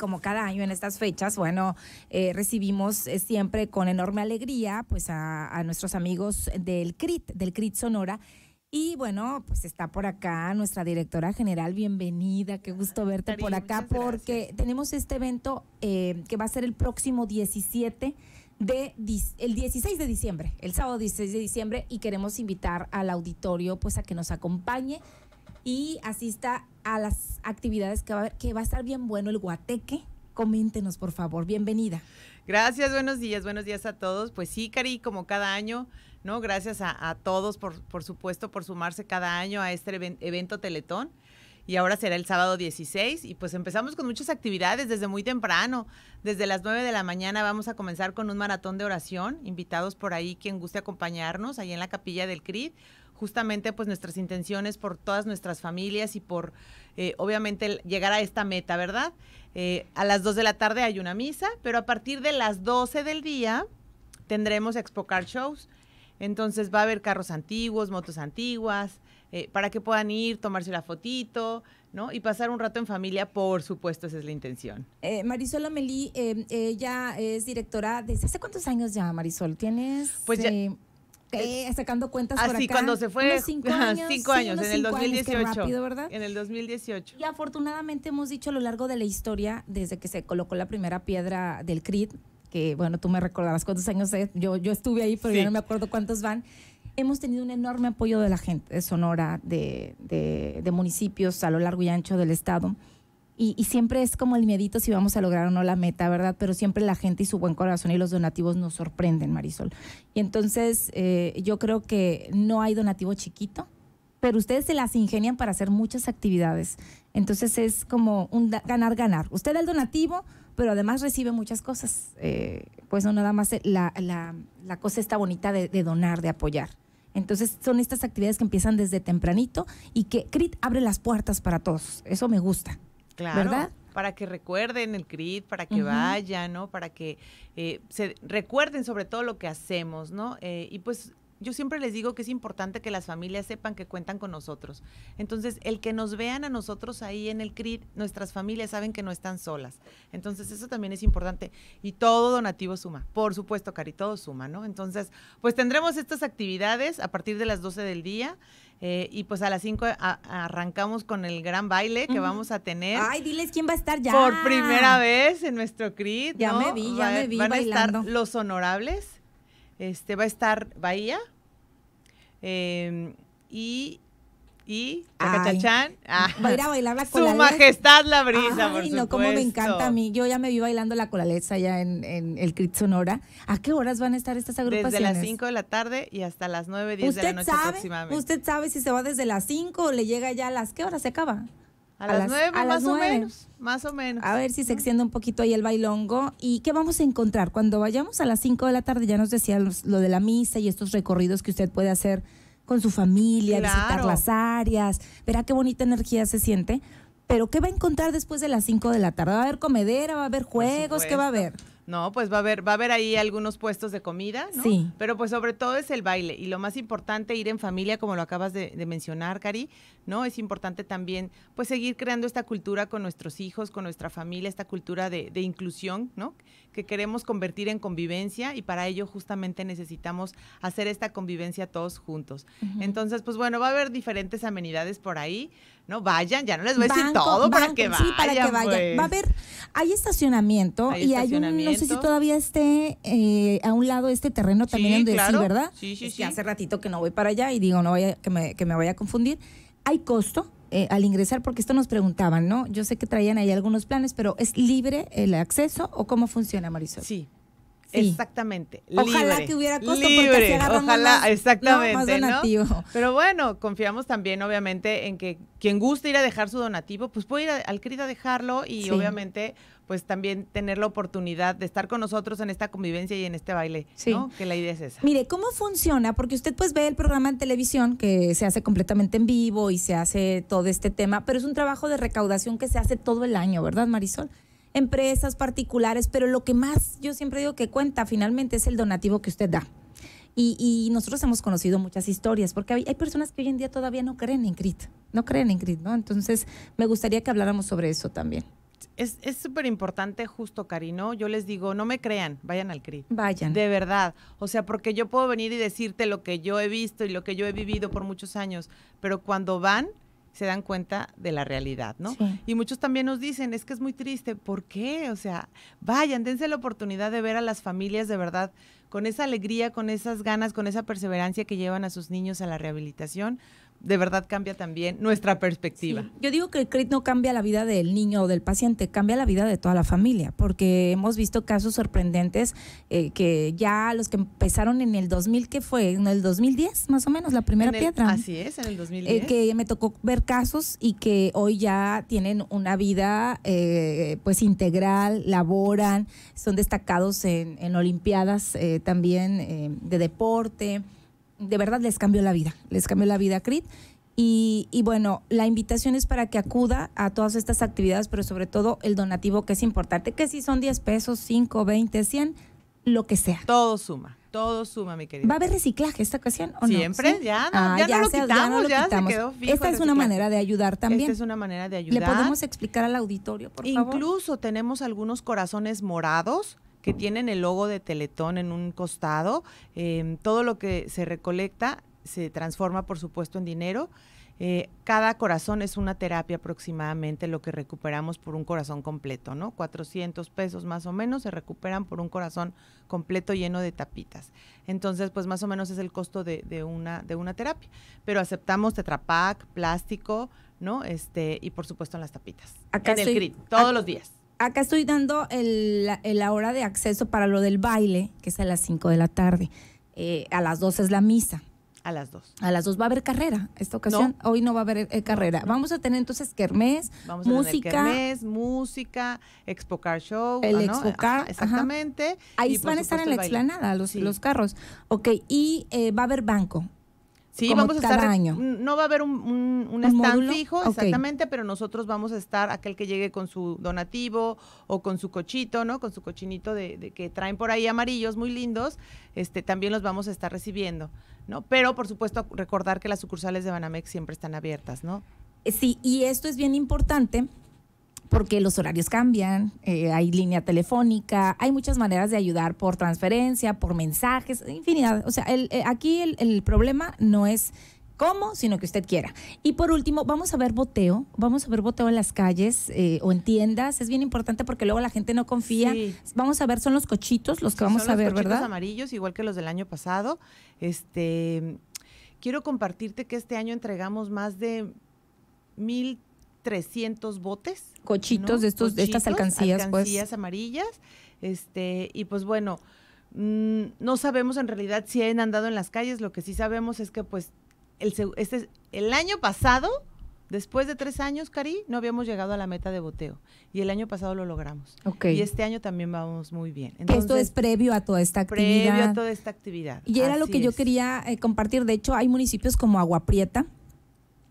como cada año en estas fechas, bueno, eh, recibimos eh, siempre con enorme alegría pues a, a nuestros amigos del CRIT, del CRIT Sonora. Y bueno, pues está por acá nuestra directora general, bienvenida, qué gusto verte por acá porque gracias. tenemos este evento eh, que va a ser el próximo 17 de el 16 de diciembre, el sábado 16 de diciembre y queremos invitar al auditorio pues a que nos acompañe y asista a las actividades que va a haber, que va a estar bien bueno el guateque. Coméntenos, por favor. Bienvenida. Gracias, buenos días, buenos días a todos. Pues sí, Cari, como cada año, ¿no? Gracias a, a todos, por, por supuesto, por sumarse cada año a este even- evento Teletón. Y ahora será el sábado 16 y pues empezamos con muchas actividades desde muy temprano. Desde las 9 de la mañana vamos a comenzar con un maratón de oración. Invitados por ahí quien guste acompañarnos, ahí en la capilla del CRID. Justamente pues nuestras intenciones por todas nuestras familias y por eh, obviamente llegar a esta meta, ¿verdad? Eh, a las 2 de la tarde hay una misa, pero a partir de las 12 del día tendremos Expo Car Shows. Entonces va a haber carros antiguos, motos antiguas, eh, para que puedan ir, tomarse la fotito, ¿no? Y pasar un rato en familia, por supuesto, esa es la intención. Eh, Marisol Amelí, eh, ella es directora desde hace cuántos años ya, Marisol? ¿Tienes Pues ya- eh, eh, sacando cuentas por Así, acá? cuando se fue, Unos cinco años, cinco sí, años, unos en el cinco años, qué 2018. rápido, ¿verdad? En el 2018. Y afortunadamente hemos dicho a lo largo de la historia, desde que se colocó la primera piedra del CRID, que bueno, tú me recordarás cuántos años es, yo, yo estuve ahí, pero Sí. ya no me acuerdo cuántos van. Hemos tenido un enorme apoyo de la gente de Sonora, de, de- de municipios a lo largo y ancho del estado. Y, y siempre es como el miedito si vamos a lograr o no la meta, ¿verdad? Pero siempre la gente y su buen corazón y los donativos nos sorprenden, Marisol. Y entonces eh, yo creo que no hay donativo chiquito, pero ustedes se las ingenian para hacer muchas actividades. Entonces es como un da- ganar-ganar. Usted da el donativo, pero además recibe muchas cosas. Eh, pues no nada más la, la- la cosa está bonita de, de donar, de apoyar. Entonces son estas actividades que empiezan desde tempranito y que CRIT abre las puertas para todos. Eso me gusta. Claro. ¿Verdad? Para que recuerden el CRIT, para que vayan, ¿no? Para que eh, se recuerden sobre todo lo que hacemos, ¿no? Eh, y pues yo siempre les digo que es importante que las familias sepan que cuentan con nosotros. Entonces, el que nos vean a nosotros ahí en el CRIT, nuestras familias saben que no están solas. Entonces, eso también es importante. Y todo donativo suma. Por supuesto, Cari, todo suma, ¿no? Entonces, pues tendremos estas actividades a partir de las 12 del día. eh, y pues a las 5 a- arrancamos con el gran baile que vamos a tener. Ay, diles quién va a estar ya. Por primera vez en nuestro CRIT. Ya ¿no? me vi, ya Va- me vi Van a estar los honorables. Este va a estar Bahía. eh, y. Y. Chacachachán. Ah, Va a ir a bailar la Su colalés. majestad la brisa, por Ay, no, cómo me encanta a mí. Yo ya me vi bailando la colaleza allá en, en el CRIT Sonora. ¿A qué horas van a estar estas agrupaciones? Desde las 5 de la tarde y hasta las 9, 10 de la ¿Usted noche sabe? aproximadamente. ¿Usted sabe si se va desde las 5 o le llega ya a las qué hora se acaba? A, a las 9, a más las o nueve. menos. Más o menos. A ver si se extiende un poquito ahí el bailongo. ¿Y qué vamos a encontrar? Cuando vayamos a las 5 de la tarde, ya nos decía los- lo de la misa y estos recorridos que usted puede hacer con su familia, visitar las áreas. Verá qué bonita energía se siente. Pero ¿qué va a encontrar después de las 5 de la tarde? ¿Va a haber comedera? ¿Va a haber juegos? ¿Qué va a haber? No, pues va a haber, va a haber ahí algunos puestos de comida, ¿no? Sí. Pero pues sobre todo es el baile. Y lo más importante, ir en familia, como lo acabas de, de mencionar, Cari, ¿no? Es importante también, pues, seguir creando esta cultura con nuestros hijos, con nuestra familia, esta cultura de, de inclusión, ¿no? Que queremos convertir en convivencia y para ello justamente necesitamos hacer esta convivencia todos juntos. Entonces, pues bueno, va a haber diferentes amenidades por ahí, ¿no? Vayan, ya no les voy a decir Banco, todo para que vayan. Sí, para que vayan. pues. Va a haber, hay estacionamiento Hay y hay un, no sé si todavía esté eh, a un lado este terreno también Sí, donde claro. sí, ¿verdad? Sí, sí, Es que sí. hace ratito que no voy para allá y digo, no vaya, que me, que me vaya a confundir. Hay costo eh, al ingresar, porque esto nos preguntaban, ¿no? Yo sé que traían ahí algunos planes, pero ¿es libre el acceso o cómo funciona, Marisol? Sí. Sí. Exactamente. Ojalá libre, que hubiera costo porque agarramos Ojalá, más- exactamente. no, más ¿no? donativo. Pero bueno, confiamos también, obviamente, en que quien guste ir a dejar su donativo, pues puede ir a- al CRIT a dejarlo y Sí. obviamente, pues también tener la oportunidad de estar con nosotros en esta convivencia y en este baile, Sí. ¿no? Que la idea es esa. Mire, ¿cómo funciona? Porque usted pues ve el programa en televisión que se hace completamente en vivo y se hace todo este tema, pero es un trabajo de recaudación que se hace todo el año, ¿verdad, Marisol? Empresas particulares, pero lo que más yo siempre digo que cuenta finalmente es el donativo que usted da. Y, y nosotros hemos conocido muchas historias, porque hay, hay personas que hoy en día todavía no creen en CRIT, no creen en CRIT, ¿no? Entonces, me gustaría que habláramos sobre eso también. es súper importante justo, Cari, ¿no? Yo les digo, no me crean, vayan al CRIT. Vayan. De verdad. O sea, porque yo puedo venir y decirte lo que yo he visto y lo que yo he vivido por muchos años, pero cuando van, se dan cuenta de la realidad, ¿no? Sí. Y muchos también nos dicen, es que es muy triste. ¿Por qué? O sea, vayan, dense la oportunidad de ver a las familias de verdad con esa alegría, con esas ganas, con esa perseverancia que llevan a sus niños a la rehabilitación, de verdad cambia también nuestra perspectiva. Sí. Yo digo que el CRIT no cambia la vida del niño o del paciente, cambia la vida de toda la familia, porque hemos visto casos sorprendentes eh, que ya los que empezaron en el 2000, ¿qué fue? En el 2010, más o menos, la primera el- piedra. Así es, en el 2010. Eh, que me tocó ver casos y que hoy ya tienen una vida eh, pues integral, laboran, son destacados en, en Olimpiadas eh, también de deporte. De verdad les cambió la vida, les cambió la vida a CRIT. Y, y bueno, la invitación es para que acuda a todas estas actividades, pero sobre todo el donativo que es importante, que si son 10 pesos, 5, 20, 100, lo que sea. Todo suma, todo suma, mi querida. ¿Va a haber reciclaje esta ocasión o no? Siempre, ¿Sí? ya no- Ah, ya no lo se- quitamos, lo ya se quitamos. quedó fijo Esta es una manera de ayudar también. Esta es una manera de ¿Le ayudar. podemos explicar al auditorio, por favor? Incluso tenemos algunos corazones morados que tienen el logo de Teletón en un costado. Eh, todo lo que se recolecta se transforma, por supuesto, en dinero. Eh, cada corazón es una terapia aproximadamente lo que recuperamos por un corazón completo, ¿no? 400 pesos más o menos se recuperan por un corazón completo lleno de tapitas. Entonces, pues más o menos es el costo de, de una, de una terapia. Pero aceptamos tetrapac, plástico, ¿no? Este, y por supuesto en las tapitas. Acá en el estoy- CRIT, todos los días. Acá estoy dando el, la- la hora de acceso para lo del baile, que es a las 5 de la tarde. Eh, a las 2 es la misa. A las dos. A las 2 va a haber carrera esta ocasión. Hoy no va a haber eh, carrera. Vamos a tener entonces kermés, Vamos a música. tener kermés, música, Expo Car Show. El ah, ¿no? Expo Car, Ajá, Exactamente. Ahí y van a estar en la explanada los, Sí. los carros. Ok, y eh, va a haber banco. Sí, como vamos a estar. año. No va a haber un, un, un ¿Un stand módulo? fijo, exactamente, pero nosotros vamos a estar, aquel que llegue con su donativo o con su cochito, ¿no? Con su cochinito de, de que traen por ahí amarillos muy lindos, este, también los vamos a estar recibiendo, ¿no? Pero, por supuesto, recordar que las sucursales de Banamex siempre están abiertas, ¿no? Sí, y esto es bien importante porque los horarios cambian, eh, hay línea telefónica, hay muchas maneras de ayudar por transferencia, por mensajes, infinidad. O sea, el, eh, aquí el, el problema no es cómo, sino que usted quiera. Y por último, vamos a ver boteo, vamos a ver boteo en las calles eh, o en tiendas, es bien importante porque luego la gente no confía. Sí. Vamos a ver, son los cochitos los que Sí, vamos son a los ver, cochitos ¿verdad? amarillos, igual que los del año pasado. Este, quiero compartirte que este año entregamos más de 1.300 botes. Cochitos ¿no? de estos, de estas alcancías, alcancías pues. amarillas. Este, y pues bueno, mm, no sabemos en realidad si han andado en las calles. Lo que sí sabemos es que pues el, este, es- el año pasado, después de tres años, Cari, no habíamos llegado a la meta de boteo. Y el año pasado lo logramos. Ok. Y este año también vamos muy bien. Que esto es Entonces, previo a toda esta actividad. previo a toda esta actividad. Y era lo que yo quería eh, compartir. De hecho, hay municipios como Agua Prieta,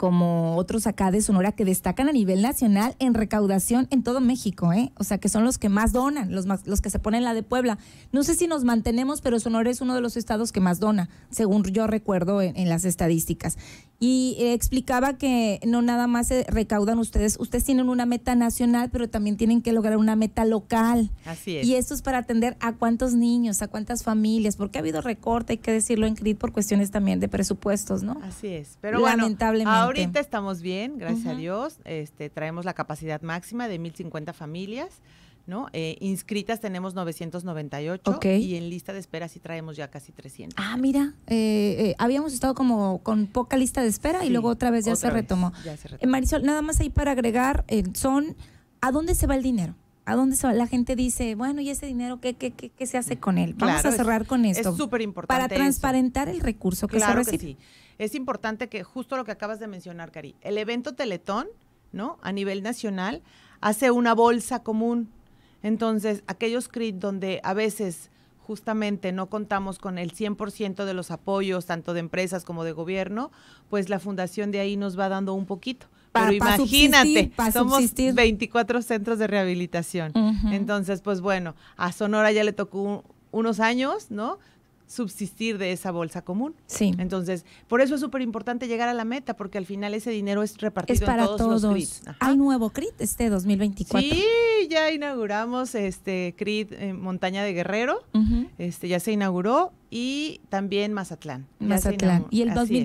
como otros acá de Sonora, que destacan a nivel nacional en recaudación en todo México, ¿eh? O sea, que son los que más donan, los, más, los que se ponen la de Puebla. No sé si nos mantenemos, pero Sonora es uno de los estados que más dona, según yo recuerdo en, en las estadísticas. Y eh, explicaba que no nada más se recaudan ustedes, ustedes tienen una meta nacional, pero también tienen que lograr una meta local. Así es. Y esto es para atender a cuántos niños, a cuántas familias, porque ha habido recorte, hay que decirlo en CRIT por cuestiones también de presupuestos, ¿no? Así es. Pero bueno, Lamentablemente. Ahorita estamos bien, gracias a. Dios. Este, traemos la capacidad máxima de 1050 familias, ¿no? Eh, inscritas tenemos 998 Ok. y en lista de espera sí traemos ya casi 300. Ah, mira, eh, eh, habíamos estado como con poca lista de espera y luego otra vez ya otra se vez, retomó. ya se Eh, retomó. Marisol, nada más ahí para agregar, eh, son, ¿a dónde se va el dinero? ¿A dónde se va? La gente dice, bueno, ¿y ese dinero qué, qué, qué, qué se hace con él? Vamos Claro, a es- cerrar con esto. Es súper importante. para eso. transparentar el recurso que Claro se que recibe. sí. Es importante que justo lo que acabas de mencionar, Cari, el evento Teletón, ¿no? A nivel nacional, hace una bolsa común. Entonces, aquellos CRIT donde a veces justamente no contamos con el 100% de los apoyos, tanto de empresas como de gobierno, pues la fundación de ahí nos va dando un poquito. Pa- Pero pa imagínate, subsistir, pa somos subsistir. 24 centros de rehabilitación. Entonces, pues bueno, a Sonora ya le tocó un- unos años, ¿no? Subsistir de esa bolsa común. Sí. Entonces, por eso es súper importante llegar a la meta, porque al final ese dinero es repartido Es para en todos, los CRIT. Ajá. Hay nuevo CRIT este 2024. Sí, ya inauguramos este CRIT en Montaña de Guerrero, este ya se inauguró y también Mazatlán. Mazatlán. ¿Y el así es.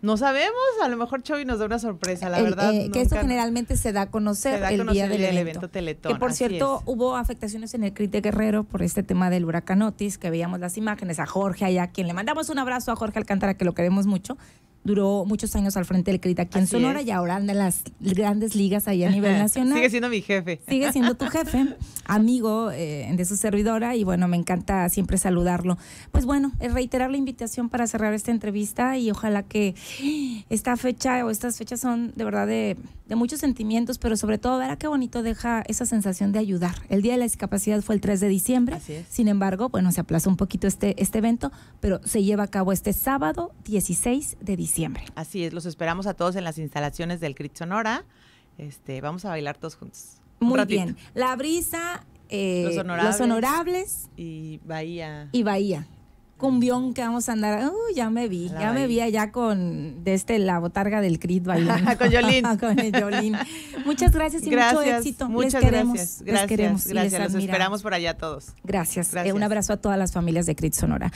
2024? No sabemos, a lo mejor Chovy nos da una sorpresa, la El, verdad. eh, que esto generalmente se da a conocer se da a el conocer día del el evento. evento Teletón, Que por cierto, es. hubo afectaciones en el CRIT de Guerrero por este tema del huracán Otis, que veíamos las imágenes, a Jorge allá, quien le mandamos un abrazo a Jorge Alcántara, que lo queremos mucho. Duró muchos años al frente del CRIT aquí en Sonora es. y ahora anda en las grandes ligas ahí a nivel nacional. Sigue siendo mi jefe. Sigue siendo tu jefe, amigo eh, de su servidora y bueno, me encanta siempre saludarlo. Pues bueno, reiterar la invitación para cerrar esta entrevista y ojalá que esta fecha o estas fechas son de verdad de, de muchos sentimientos, pero sobre todo, verá qué bonito deja esa sensación de ayudar. El Día de la Discapacidad fue el 3 de diciembre, Así es. sin embargo, bueno, se aplazó un poquito este, este evento, pero se lleva a cabo este sábado 16 de diciembre. Así es, los esperamos a todos en las instalaciones del CRIT Sonora. Este, vamos a bailar todos juntos. Un Muy ratito. bien. La brisa, eh, Los honorables. los honorables Y Bahía. y Bahía. Cumbión que vamos a andar. Uh, ya me vi, La ya me vi allá con de este la botarga del Crit bailando. Con Yolín. con el Yolín. Muchas gracias y mucho éxito. muchas les queremos, gracias. les Gracias, queremos y les. Los admiramos. esperamos por allá todos. Gracias. Eh, Gracias. un abrazo a todas las familias de Crit Sonora.